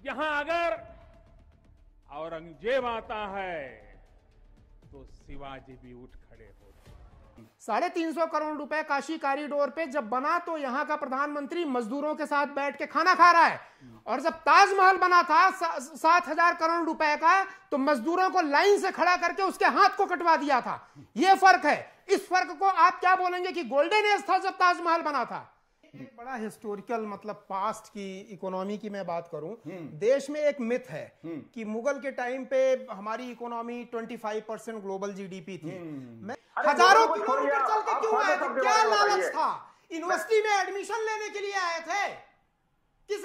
यहाँ अगर औरंगज़ेब आता है तो शिवाजी भी उठ खड़े होते साढ़े तीन सौ करोड़ रुपए काशी कॉरिडोर पे जब बना तो यहाँ का प्रधानमंत्री मजदूरों के साथ बैठ के खाना खा रहा है। और जब ताजमहल बना था सात हज़ार करोड़ रुपए का तो मजदूरों को लाइन से खड़ा करके उसके हाथ को कटवा दिया था। यह फ़र्क है। इस फ़र्क को आप क्या बोलेंगे कि गोल्डन एज था जब ताजमहल बना था? एक बड़ा हिस्टोरिकल मतलब पास्ट की इकोनॉमी की मैं बात करूँ। देश में एक मिथ है कि मुगल के टाइम पे हमारी इकोनॉमी 25 परसेंट ग्लोबल जीडीपी थी। मैं हज़ारों किलोमीटर चल के क्यों आए थे? क्या लालच था? यूनिवर्सिटी में एडमिशन लेने के लिए आए थे?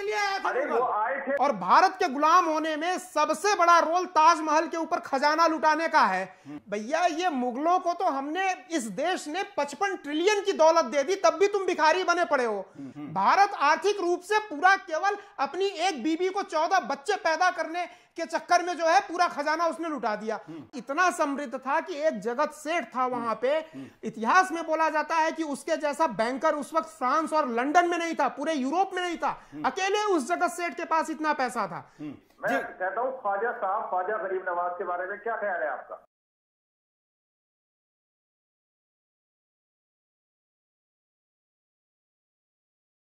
लिए आए थे अरे वो आए थे। और भारत के गुलाम होने में सबसे बड़ा रोल ताजमहल के ऊपर खजाना लुटाने का है। भैया ये मुगलों को तो हमने इस देश ने 55 ट्रिलियन की दौलत दे दी तब भी तुम भिखारी बने पड़े हो। भारत आर्थिक रूप से पूरा केवल अपनी एक बीबी को चौदह बच्चे पैदा करने के चक्कर में जो है पूरा खजाना उसने लुटा दिया। इतना समृद्ध था कि एक जगत सेठ था वहाँ पे। इतिहास में बोला जाता है कि उसके जैसा बैंकर उस वक्त फ्रांस और लंदन में नहीं था पूरे यूरोप में नहीं था। अकेले उस जगत सेठ के पास इतना पैसा था। मैं कहता हूँ ख्वाजा साहब ख्वाजा गरीब नवाज़ के बारे में क्या ख्याल है आपका?